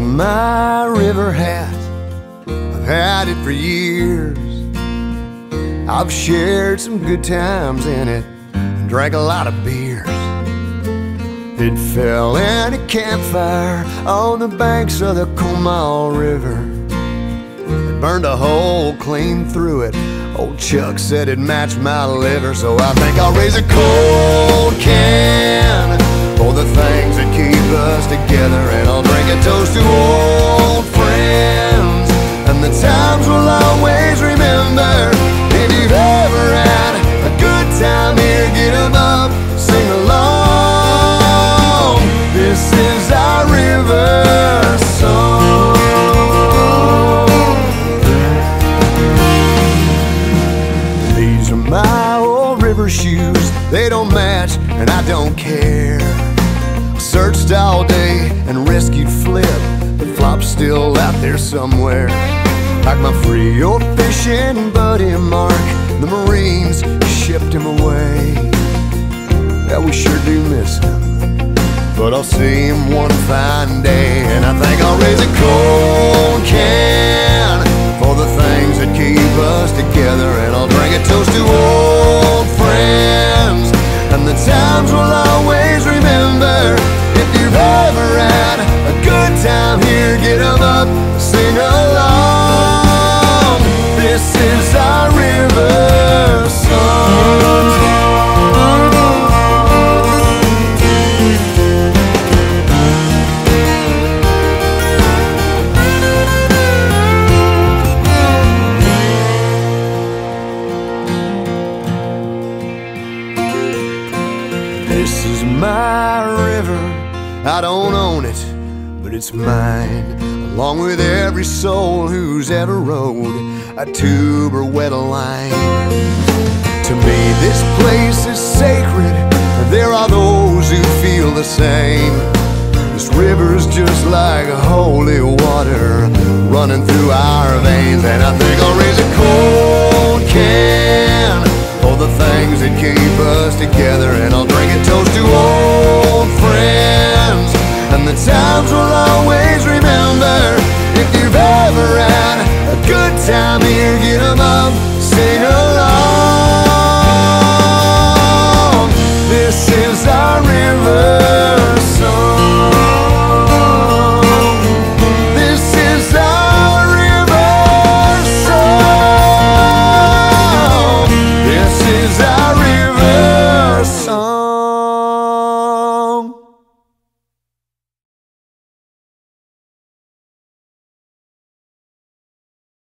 my river hat. I've had it for years. I've shared some good times in it and drank a lot of beers. It fell in a campfire on the banks of the Comal River. It burned a hole clean through it. Old Chuck said it matched my liver, so I think I'll raise a cold can for the things that keep us together, and a toast to old friends and the times we'll always remember. If you've ever had a good time here, get up, sing along. This is our river song. These are my old river shoes. They don't match, and I don't care. Searched all day and rescued Flip, but Flop's still out there somewhere. Like my free old fishing buddy Mark, the Marines shipped him away. Yeah, we sure do miss him. But I'll see him one fine day, and I think I'll raise a cold can for the things that keep us together, and I'll drink a toast to old friends and the times we'll sing along. This is our river song. This is my river. I don't own it, but it's mine. Along with every soul who's ever rode a tube or wet a line. To me, this place is sacred. There are those who feel the same. This river's just like holy water running through our veins, and I think I'll raise a cold can for the things that keep us together, time